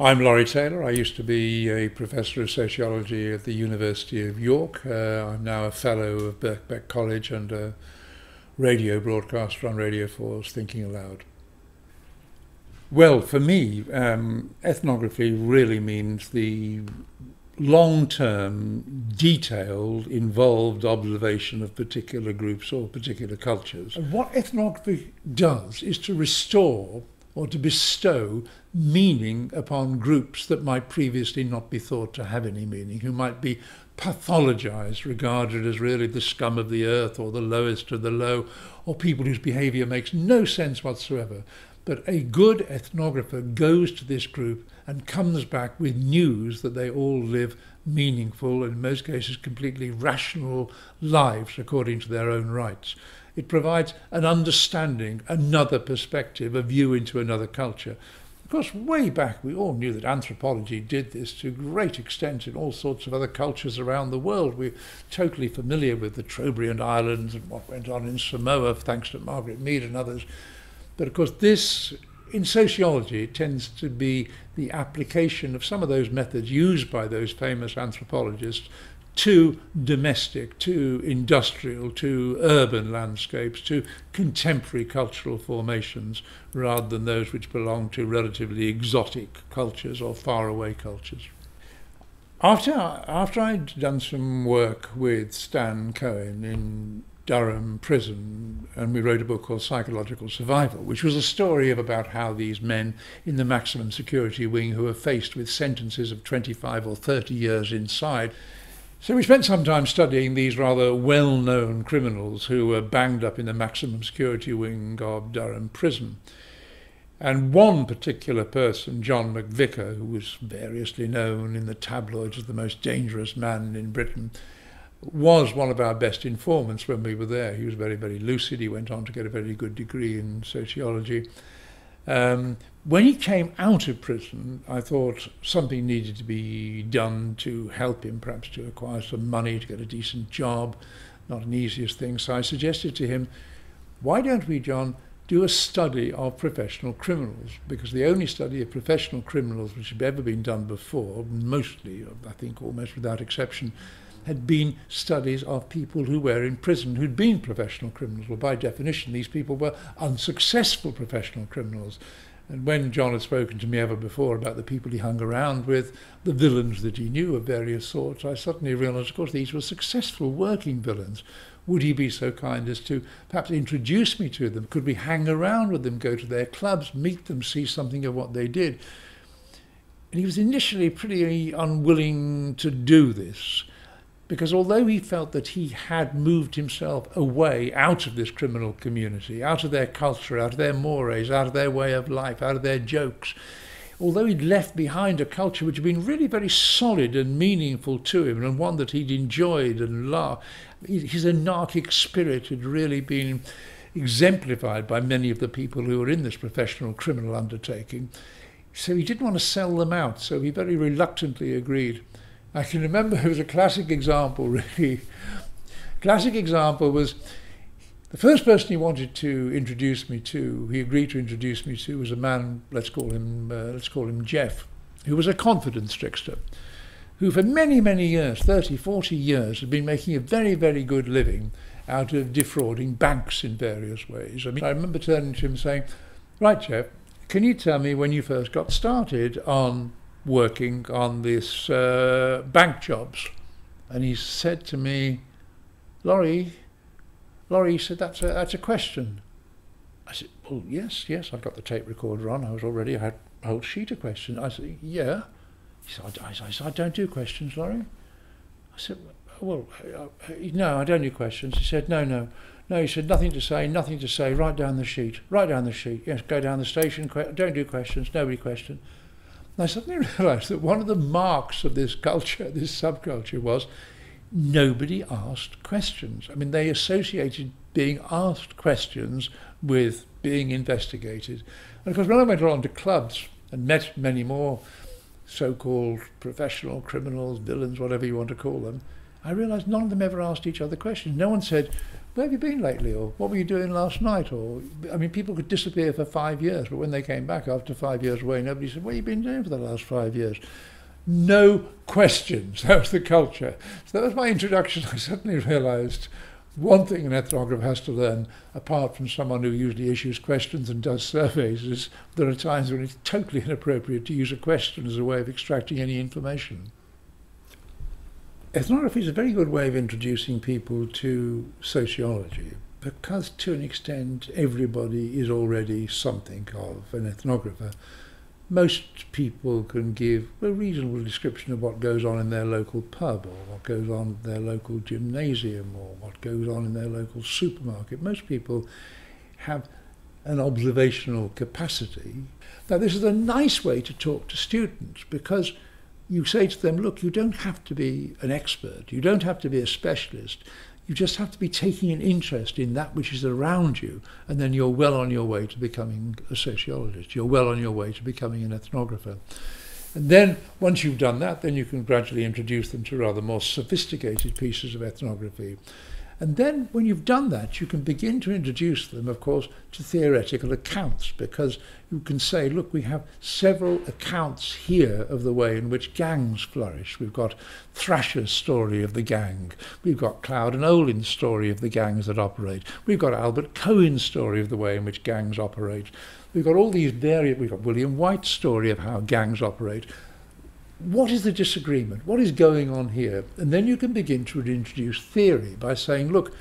I'm Laurie Taylor. I used to be a professor of sociology at the University of York. Uh, I'm now a fellow of Birkbeck College and a radio broadcaster on Radio 4's Thinking Allowed. Well, for me, um, ethnography really means the long term, detailed, involved observation of particular groups or particular cultures. And what ethnography does is to restore or to bestow meaning upon groups that might previously not be thought to have any meaning, who might be pathologized, regarded as really the scum of the earth or the lowest of the low, or people whose behavior makes no sense whatsoever. But a good ethnographer goes to this group and comes back with news that they all live meaningful, and in most cases completely rational lives according to their own rights. It provides an understanding, another perspective, a view into another culture. Of course, way back, we all knew that anthropology did this to great extent in all sorts of other cultures around the world. We're totally familiar with the Trobriand Islands and what went on in Samoa, thanks to Margaret Mead and others. But of course, this in sociology it tends to be the application of some of those methods used by those famous anthropologists to domestic, to industrial, to urban landscapes, to contemporary cultural formations, rather than those which belong to relatively exotic cultures or faraway cultures. After, after I'd done some work with Stan Cohen in Durham prison, and we wrote a book called Psychological Survival, which was a story of about how these men in the maximum security wing who are faced with sentences of 25 or 30 years inside so we spent some time studying these rather well-known criminals who were banged up in the maximum security wing of Durham prison. And one particular person, John McVicar, who was variously known in the tabloids as the most dangerous man in Britain, was one of our best informants when we were there. He was very, very lucid. He went on to get a very good degree in sociology. Um, when he came out of prison, I thought something needed to be done to help him, perhaps to acquire some money, to get a decent job. Not an easiest thing. So I suggested to him, why don't we, John, do a study of professional criminals? Because the only study of professional criminals which had ever been done before, mostly, I think almost without exception, had been studies of people who were in prison who'd been professional criminals. Well, by definition, these people were unsuccessful professional criminals. And when John had spoken to me ever before about the people he hung around with, the villains that he knew of various sorts, I suddenly realized, of course, these were successful working villains. Would he be so kind as to perhaps introduce me to them? Could we hang around with them, go to their clubs, meet them, see something of what they did? And he was initially pretty unwilling to do this because although he felt that he had moved himself away out of this criminal community, out of their culture, out of their mores, out of their way of life, out of their jokes, although he'd left behind a culture which had been really very solid and meaningful to him and one that he'd enjoyed and loved, his anarchic spirit had really been exemplified by many of the people who were in this professional criminal undertaking. So he didn't want to sell them out, so he very reluctantly agreed. I can remember it was a classic example, really. Classic example was the first person he wanted to introduce me to, he agreed to introduce me to, was a man, let's call him, uh, let's call him Jeff, who was a confidence trickster, who for many, many years, 30, 40 years, had been making a very, very good living out of defrauding banks in various ways. I mean, I remember turning to him saying, right, Jeff, can you tell me when you first got started on working on these uh, bank jobs. And he said to me, Laurie, Laurie, he said, that's a, that's a question. I said, well, yes, yes, I've got the tape recorder on. I was already, I had a whole sheet of questions. I said, yeah. He said, I, I, I, said, I don't do questions, Laurie. I said, well, uh, uh, no, I don't do questions. He said, no, no. No, he said, nothing to say, nothing to say, write down the sheet, write down the sheet. Yes, go down the station, don't do questions, nobody question. And I suddenly realized that one of the marks of this culture, this subculture, was nobody asked questions. I mean, they associated being asked questions with being investigated. And of course, when I went around to clubs and met many more so called professional criminals, villains, whatever you want to call them, I realised none of them ever asked each other questions. No one said, where have you been lately? Or what were you doing last night? Or, I mean, people could disappear for five years, but when they came back after five years away, nobody said, what have you been doing for the last five years? No questions. That was the culture. So that was my introduction. I suddenly realised one thing an ethnographer has to learn, apart from someone who usually issues questions and does surveys, is there are times when it's totally inappropriate to use a question as a way of extracting any information. Ethnography is a very good way of introducing people to sociology because to an extent everybody is already something of an ethnographer. Most people can give a reasonable description of what goes on in their local pub or what goes on in their local gymnasium or what goes on in their local supermarket. Most people have an observational capacity. Now this is a nice way to talk to students because you say to them, look, you don't have to be an expert, you don't have to be a specialist, you just have to be taking an interest in that which is around you, and then you're well on your way to becoming a sociologist, you're well on your way to becoming an ethnographer. And then, once you've done that, then you can gradually introduce them to rather more sophisticated pieces of ethnography. And then when you've done that, you can begin to introduce them, of course, to theoretical accounts, because you can say, look, we have several accounts here of the way in which gangs flourish. We've got Thrasher's story of the gang. We've got Cloward and Ohlin's story of the gangs that operate. We've got Albert Cohen's story of the way in which gangs operate. We've got all these various, we've got William Whyte's story of how gangs operate what is the disagreement? What is going on here? And then you can begin to introduce theory by saying, look,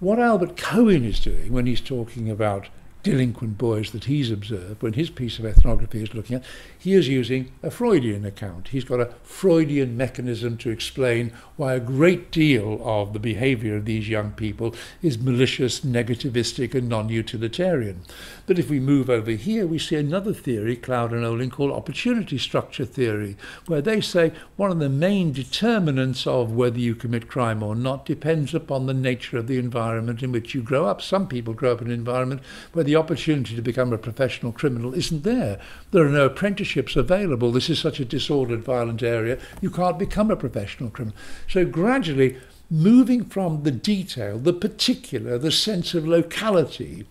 what Albert Cohen is doing when he's talking about delinquent boys that he's observed, when his piece of ethnography is looking at, he is using a Freudian account. He's got a Freudian mechanism to explain why a great deal of the behavior of these young people is malicious, negativistic, and non utilitarian. But if we move over here, we see another theory, Cloward and Ohlin, called opportunity structure theory, where they say one of the main determinants of whether you commit crime or not depends upon the nature of the environment in which you grow up. Some people grow up in an environment where the opportunity to become a professional criminal isn't there. There are no apprenticeships available. This is such a disordered, violent area. You can't become a professional criminal. So gradually, moving from the detail, the particular, the sense of locality,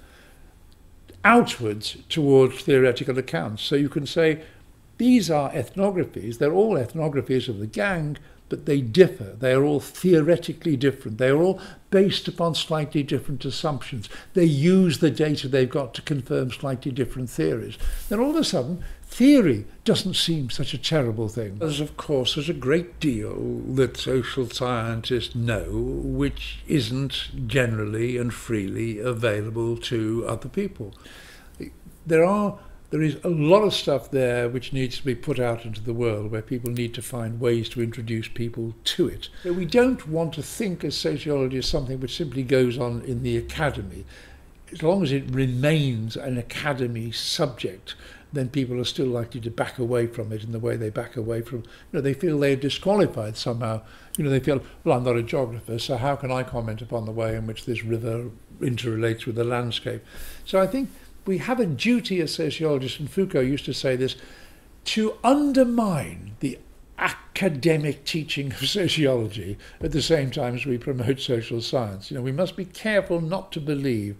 outwards towards theoretical accounts. So you can say, these are ethnographies, they're all ethnographies of the gang, but they differ. They are all theoretically different. They are all based upon slightly different assumptions. They use the data they've got to confirm slightly different theories. Then all of a sudden, theory doesn't seem such a terrible thing. There's, of course, there's a great deal that social scientists know which isn't generally and freely available to other people. There are there is a lot of stuff there which needs to be put out into the world where people need to find ways to introduce people to it. So we don't want to think of sociology as something which simply goes on in the academy. As long as it remains an academy subject, then people are still likely to back away from it in the way they back away from, you know, they feel they're disqualified somehow. You know, they feel, well, I'm not a geographer, so how can I comment upon the way in which this river interrelates with the landscape? So I think we have a duty as sociologists, and Foucault used to say this, to undermine the academic teaching of sociology at the same time as we promote social science. You know, we must be careful not to believe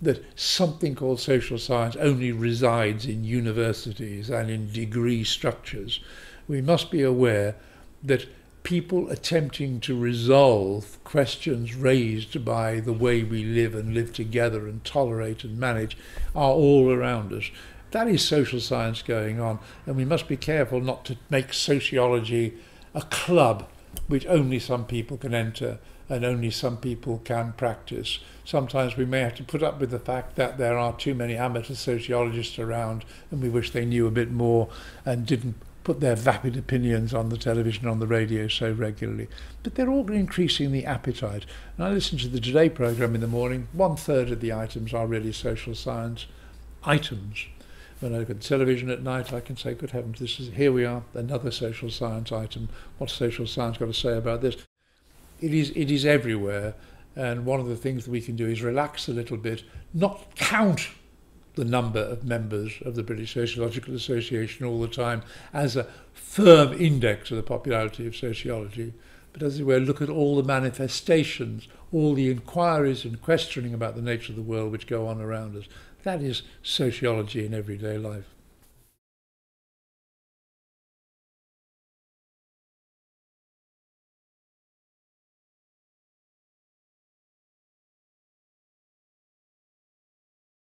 that something called social science only resides in universities and in degree structures. We must be aware that people attempting to resolve questions raised by the way we live and live together and tolerate and manage are all around us. That is social science going on, and we must be careful not to make sociology a club which only some people can enter and only some people can practice. Sometimes we may have to put up with the fact that there are too many amateur sociologists around and we wish they knew a bit more and didn't put their vapid opinions on the television, on the radio so regularly. But they're all increasing the appetite. And I listen to the Today programme in the morning. One third of the items are really social science items. When I look at television at night, I can say, good heavens, this is, here we are, another social science item. What's social science got to say about this? It is, it is everywhere. And one of the things that we can do is relax a little bit, not count the number of members of the British Sociological Association all the time as a firm index of the popularity of sociology, but as it were, look at all the manifestations, all the inquiries and questioning about the nature of the world which go on around us. That is sociology in everyday life.